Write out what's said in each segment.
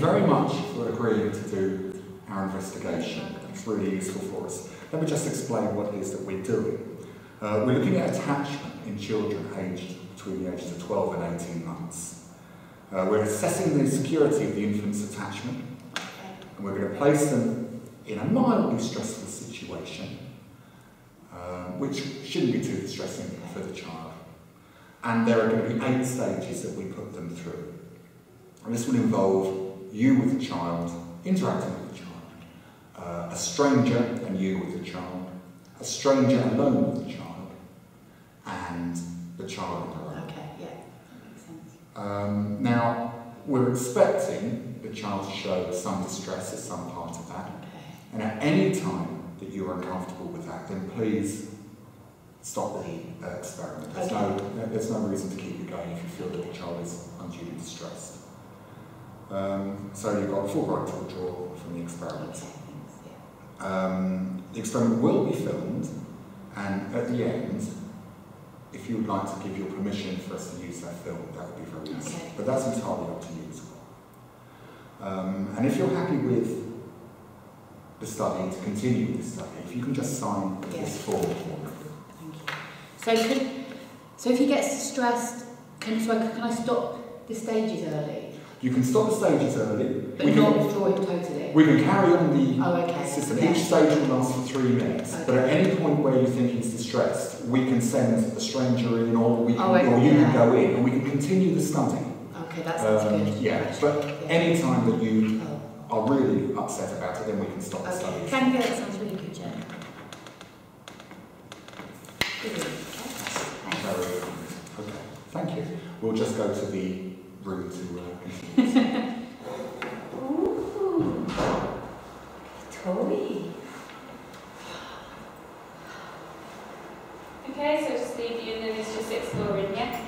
very much for agreeing to do our investigation. It's really useful for us. Let me just explain what it is that we're doing. Uh, we're looking at attachment in children aged between the ages of 12 and 18 months. Uh, we're assessing the security of the infant's attachment, and we're going to place them in a mildly stressful situation, um, which shouldn't be too distressing for the child. And there are going to be eight stages that we put them through. And this will involve you with the child, interacting with the child, uh, a stranger and you with the child, a stranger alone with the child, and the child alone. Okay, yeah, that makes sense. Um, now, we're expecting the child to show some distress at some part of that, Okay. and at any time that you're uncomfortable with that, then please stop the uh, experiment. There's, no, there's no reason to keep it going if you feel that the child is unduly distressed. Um, so you've got full right to withdraw from the experiment. Okay, thanks, yeah. Um, the experiment will be filmed, and at the end, if you would like to give your permission for us to use that film, that would be very useful. Okay. But that's entirely up to you as well. Um, and if you're happy with the study, to continue with the study, if you can just sign Yes. this form for. Thank you. So could, so if he gets stressed, can, so can I stop the stages early? You can stop the stages early. But we, not can, withdraw him totally? we can carry on the Oh, okay. system. Yeah. Each stage will last for three minutes. But at any point where you think he's distressed, we can send a stranger in, or we can, Oh, or you yeah. can go in, and we can continue the study. Okay, that sounds Um, good. yeah, actually. but Yeah. any time that you Oh, are really upset about it, then we can stop the okay. study. Thank you, that sounds really good, Jen. Brilliant. Okay. Very good. Okay, thank you. We'll just go to the room to uh, continue. Ooh, toy. Okay, so just leave you and then it's just exploring, yeah?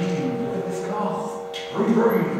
Mm, look at this car. Vroom, vroom.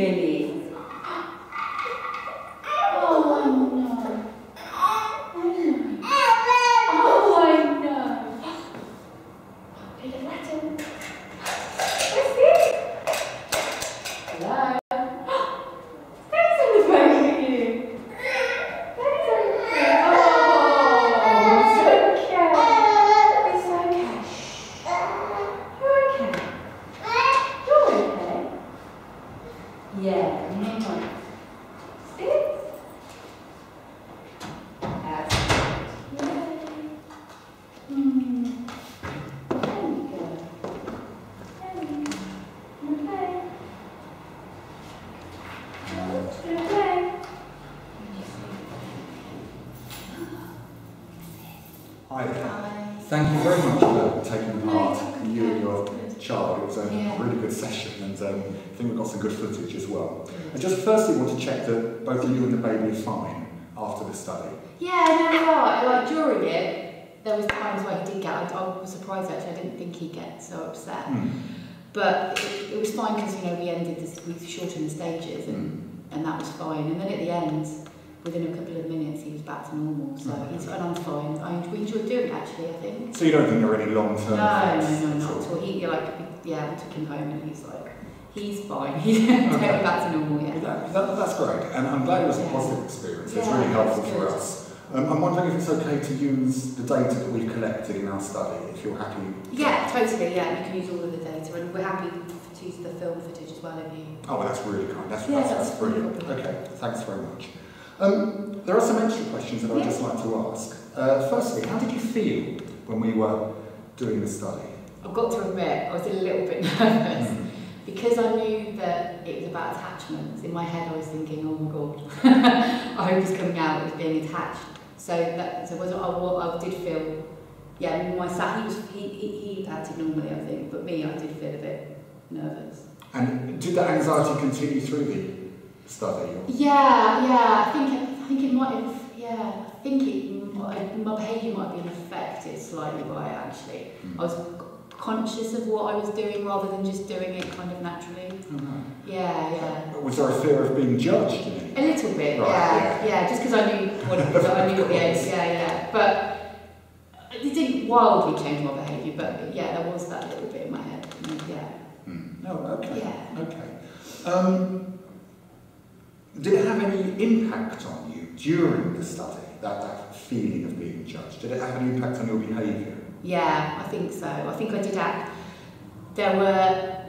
Silly Billy. Oh, I know. I know. Oh, I know. Peter Latin. What's this? Hello? Daddy's on the phone with you. Daddy's on the phone. Oh, it's okay. It's okay. You're okay. You're okay. Yeah, hang on. Sit. That's good. Yay. Hmm. There we go. There we go. Okay. Okay. Hi there. Thank you very much for taking part, you and your child. It was a Yeah. really good session and um, I think we got some good footage as well. I just firstly want to check that both you and the baby are fine after the study. Yeah, no, we are. Like during it, there was times where he did get. I, I was surprised actually. I didn't think he'd get so upset. Mm. But it, it was fine because you know we ended this, we shortened the stages and, and that was fine. And then at the end, within a couple of minutes, he was back to normal. So Oh, he's and I'm fine. I we enjoyed doing it actually. I think. So you don't think there are any long-term No, no, no, not at all. He like yeah, we took him home and he's like he's fine. He's totally back to normal. Yeah. That, that, that's great, and I'm glad it was a positive experience. It's Yeah, really helpful for us. Um, I'm wondering if it's okay to use the data that we've collected in our study, if you're happy. Yeah, totally. Yeah, you can use all of the data, and we're happy to use the film footage as well if you. Oh, well, that's really kind. That's, Yeah, that's, that's that's brilliant. problem. Okay, thanks very much. Um, there are some extra questions that I'd just like to ask. Uh, firstly, how did you feel when we were doing the study? I've got to admit, I was a little bit nervous because I knew that it was about attachments. In my head, I was thinking, "Oh my god, I hope it's coming out as being attached." So that so was I, I did feel, yeah. My son, he was he, he, he acted normally, I think, but me, I did feel a bit nervous. And did that anxiety continue through the study? Or? Yeah, yeah. I think I think it might have. Yeah, I think it. My behaviour might have been affected slightly by it. Actually, hmm. I was conscious of what I was doing rather than just doing it kind of naturally. Oh, no. Yeah, yeah. Was there a fear of being judged? A little bit, Right, yeah, yeah, just because I knew what I knew what the age, yeah, yeah. But it didn't wildly change my behaviour, but yeah, there was that little bit in my head. and Yeah, Hmm. No, okay. yeah. Okay. Um, did it have any impact on you during the study, that, that feeling of being judged? Did it have an impact on your behaviour? Yeah, I think so. I think I did act. There were,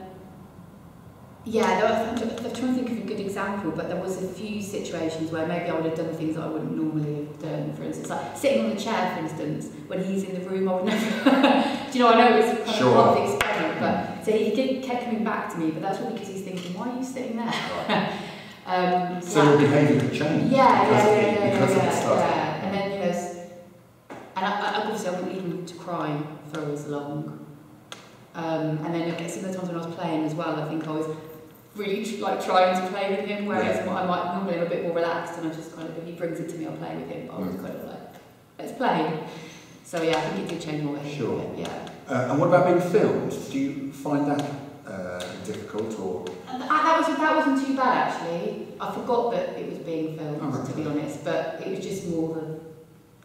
yeah, there were, I'm trying I'm trying to think of a good example, but there was a few situations where maybe I would have done things that I wouldn't normally have done. For instance, like sitting on the chair, for instance, when he's in the room, I would never. Do you know? I know it was kind Sure. of the experiment, but so he did kept coming back to me, but that's really because he's thinking, why are you sitting there? um, so your behaviour changed yeah, because, yeah, of, yeah, the, yeah, because yeah, of the yeah. And then you know, and I, I, obviously I wouldn't to for as long. Um, and then I guess some of the times when I was playing as well, I think I was really like trying to play with him, whereas Yeah. I might normally I'm a bit more relaxed and I just kind of if he brings it to me, I'll play with him. But I was kind of like, let's play. So yeah, I think it did change my behaviour. Sure. Yeah. Uh, and what about being filmed? Do you find that uh, difficult or? And that, was that wasn't too bad actually. I forgot that it was being filmed, Oh, to be honest. But it was just more the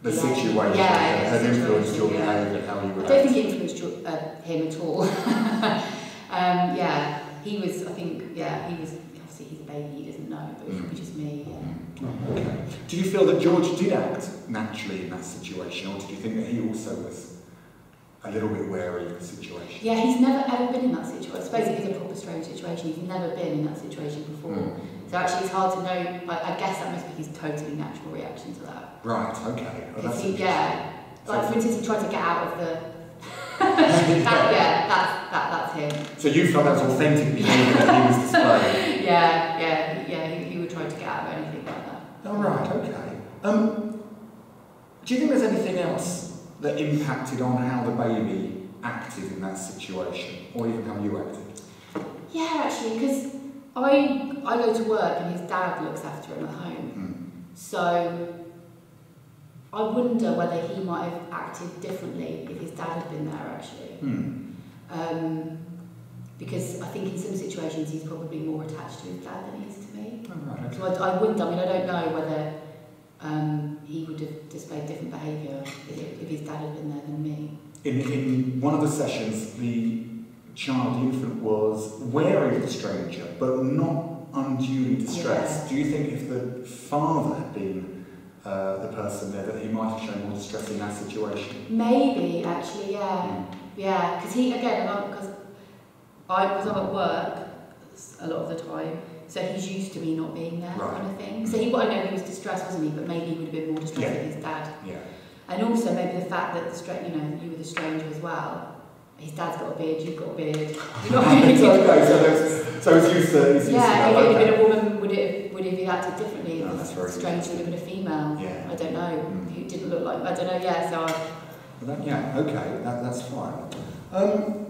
the yeah. situation yeah, yeah, had influenced your behaviour, how you relate? I don't think it influenced your, uh, him at all. um, yeah, he was, I think, yeah, he was, obviously he's a baby, he doesn't know, but it was mm. probably just me, yeah. Oh, okay. Do you feel that George did act naturally in that situation, or did you think that he also was a little bit wary of the situation? Yeah, he's never ever been in that situation. I suppose it is a proper strange situation. He's never been in that situation before. Mm. So actually it's hard to know, but I guess that must be his totally natural reaction to that. Right, okay. Oh, that's he, yeah, like So- for instance, he tried to get out of the... that, yeah, that's, that, that's him. So you felt that was authentic behaviour that he was displaying? Yeah, yeah, yeah, he, he would try to get out of anything like that. Oh, right, okay. Um, do you think there's anything else that impacted on how the baby acted in that situation, or even how you acted? Yeah, actually, because I I go to work and his dad looks after him at home. Hmm. So I wonder whether he might have acted differently if his dad had been there actually. Hmm. Um, because I think in some situations he's probably more attached to his dad than he is to me. Oh, right, okay. So I, I wonder, I mean, I don't know whether um, he would have displayed different behaviour if, his dad had been there than me. In, in one of the sessions, the child, the infant, was wary of the stranger, but not unduly distressed. Do you think if the father had been uh, the person there, that he might have shown more distress in that situation? Maybe, actually, yeah. Yeah, because he, again, because I was at work a lot of the time, so he's used to me not being there, Right. kind of thing. So he, well, I know he was distressed, wasn't he? But maybe he would have been more distressed Yeah. with his dad. Yeah. And also maybe the fact that the you know, you were the stranger as well. His dad's got a beard, you've got a beard. You know what I mean? so, okay, so, there's, so it's used to, it's used to yeah, that, if it had okay. been a woman, would it would it have acted differently? No, that's very stranger would have been a female. Yeah. I don't know. Mm. Who didn't look like I don't know. Yeah, so I, Well, that- yeah, okay, that, that's fine. Um,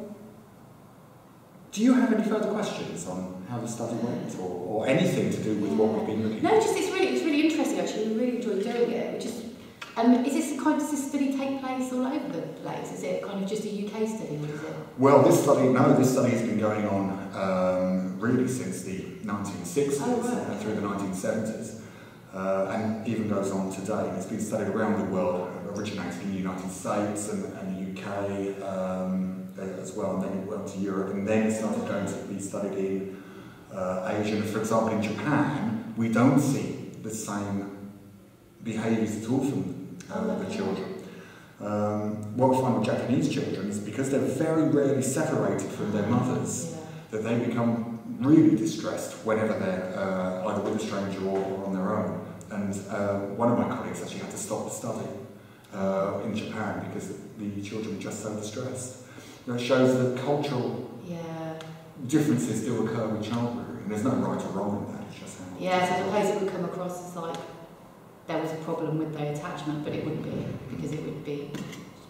do you have any further questions on how the study went, or, or anything to do with what we've been looking at? No, just it's really it's really interesting actually. We really enjoyed doing it. We just Um, is this kind of does this study take place all over the place? Is it kind of just a UK study, or is it? Well, this study, no, this study has been going on um, really since the 1960s Oh, right. uh, through the 1970s, uh, and even goes on today. It's been studied around the world, originated in the United States and, and the UK um, as well, and then it went to Europe, and then it started going to be studied in uh, Asia. And for example, in Japan, we don't see the same behaviours at all from Oh, uh, the children. Um, what we find with Japanese children is because they're very rarely separated from their mothers, that they become really distressed whenever they're uh, either with a stranger or, or on their own. And uh, one of my colleagues actually had to stop the study uh, in Japan because the children were just so distressed. You it shows that cultural Yeah. differences do occur with child rearing, and there's no right or wrong in that. It's just how. Yeah, so suppose it would come across as like there was a problem with the attachment, but it wouldn't be mm-hmm. because it would be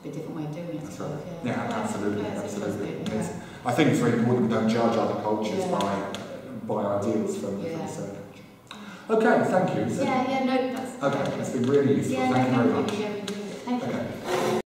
a different way of doing it. That's right. yeah. Yeah, absolutely, Yeah, absolutely. I think it's very important we don't judge other cultures by by ideals from, Yeah. from certain. Okay, thank you. So- Yeah, yeah, no, that's Okay, that's been really useful. Thank you no, very thank much. you.